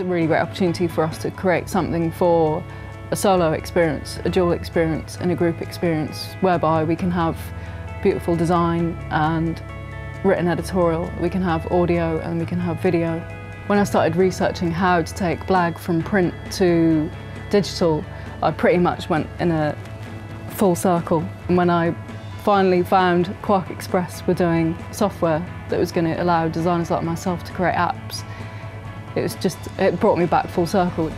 a really great opportunity for us to create something for a solo experience, a dual experience and a group experience whereby we can have beautiful design and written editorial, we can have audio and we can have video. When I started researching how to take BLAG from print to digital, I pretty much went in a full circle. And when I finally found QuarkXPress were doing software that was going to allow designers like myself to create apps, it was just, it brought me back full circle.